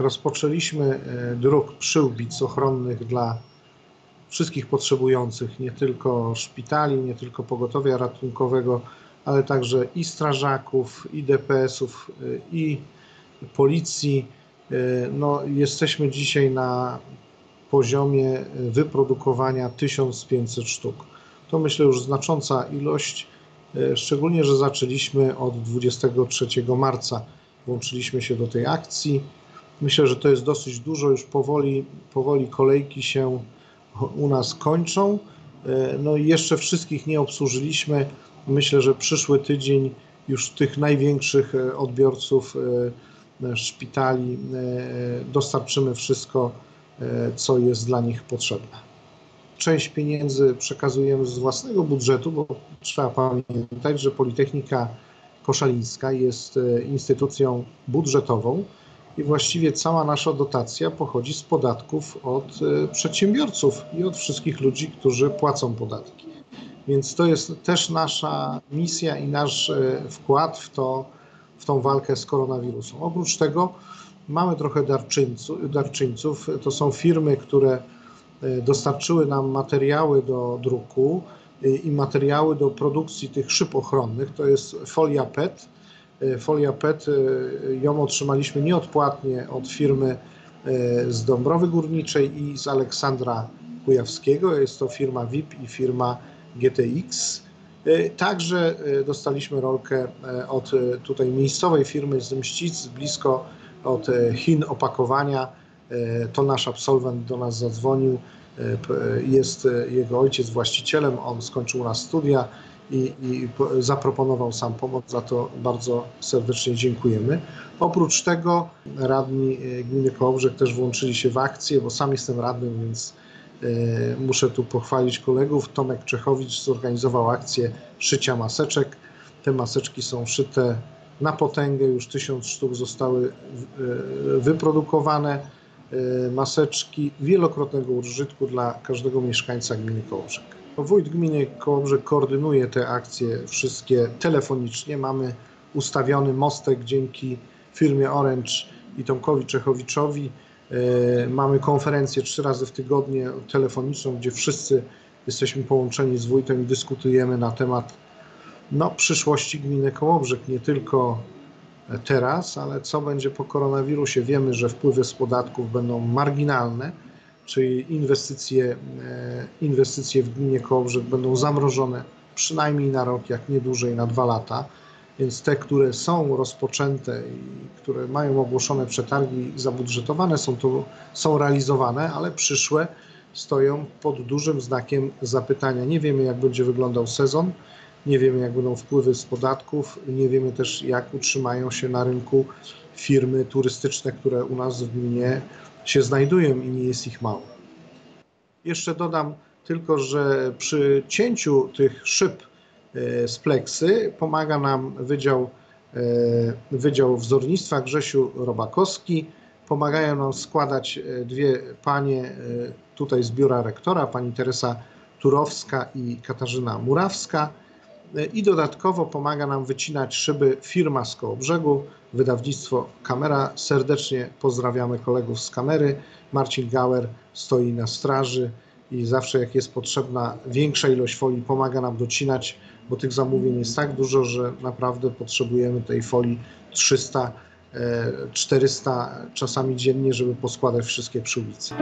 Rozpoczęliśmy e, druk przyłbic ochronnych dla wszystkich potrzebujących, nie tylko szpitali, nie tylko pogotowia ratunkowego, ale także i strażaków, i DPS-ów, e, i policji. E, no, jesteśmy dzisiaj na poziomie wyprodukowania 1500 sztuk. To myślę już znacząca ilość, szczególnie, że zaczęliśmy od 23 marca. Włączyliśmy się do tej akcji. Myślę, że to jest dosyć dużo, już powoli, powoli kolejki się u nas kończą. E, no i jeszcze wszystkich nie obsłużyliśmy. Myślę, że przyszły tydzień już tych największych e, odbiorców e, szpitali dostarczymy wszystko, co jest dla nich potrzebne. Część pieniędzy przekazujemy z własnego budżetu, bo trzeba pamiętać, że Politechnika Koszalińska jest instytucją budżetową i właściwie cała nasza dotacja pochodzi z podatków od e, przedsiębiorców i od wszystkich ludzi, którzy płacą podatki. Więc to jest też nasza misja i nasz e, wkład w, to, w tą walkę z koronawirusem. Oprócz tego mamy trochę darczyńców, darczyńców. To są firmy, które e, dostarczyły nam materiały do druku i materiały do produkcji tych szyb ochronnych. To jest folia PET folia PET, e, ją otrzymaliśmy nieodpłatnie od firmy e, z Dąbrowy Górniczej i z Aleksandra Kujawskiego. Jest to firma VIP i firma GTX. Także dostaliśmy rolkę od tutaj miejscowej firmy z Mścic, blisko od Chin opakowania. To nasz absolwent do nas zadzwonił. Jest jego ojciec właścicielem, on skończył u nas studia i, i zaproponował sam pomoc. Za to bardzo serdecznie dziękujemy. Oprócz tego radni e, gminy Kołobrzeg też włączyli się w akcję, bo sam jestem radnym, więc e, muszę tu pochwalić kolegów. Tomek Czechowicz zorganizował akcję szycia maseczek. Te maseczki są szyte na potęgę, już tysiąc sztuk zostały e, wyprodukowane. Maseczki wielokrotnego użytku dla każdego mieszkańca gminy Kołobrzeg. Wójt gminy Kołobrzeg koordynuje te akcje wszystkie telefonicznie. Mamy ustawiony mostek dzięki firmie Orange i Tomkowi Czechowiczowi. E, mamy konferencję trzy razy w tygodniu telefoniczną, gdzie wszyscy jesteśmy połączeni z wójtem i dyskutujemy na temat no, przyszłości gminy Kołobrzeg, nie tylko teraz, ale co będzie po koronawirusie. Wiemy, że wpływy z podatków będą marginalne czyli inwestycje, e, inwestycje w gminie Kołobrzeg będą zamrożone przynajmniej na rok, jak nie dłużej, na dwa lata. Więc te, które są rozpoczęte i które mają ogłoszone przetargi zabudżetowane, są, to, są realizowane, ale przyszłe stoją pod dużym znakiem zapytania. Nie wiemy, jak będzie wyglądał sezon, nie wiemy, jak będą wpływy z podatków, nie wiemy też, jak utrzymają się na rynku firmy turystyczne, które u nas w gminie się znajdują i nie jest ich mało. Jeszcze dodam tylko, że przy cięciu tych szyb e, z pleksy pomaga nam Wydział, e, Wydział Wzornictwa Grzesiu Robakowski. Pomagają nam składać e, dwie panie tutaj z biura rektora, pani Teresa Turowska i Katarzyna Murawska. I dodatkowo pomaga nam wycinać szyby firma z Kołobrzegu, wydawnictwo Kamera. Serdecznie pozdrawiamy kolegów z kamery. Marcin Gauer stoi na straży i zawsze jak jest potrzebna większa ilość folii pomaga nam docinać, bo tych zamówień jest tak dużo, że naprawdę potrzebujemy tej folii 300, 400 e, czasami dziennie, żeby poskładać wszystkie przy ulicy.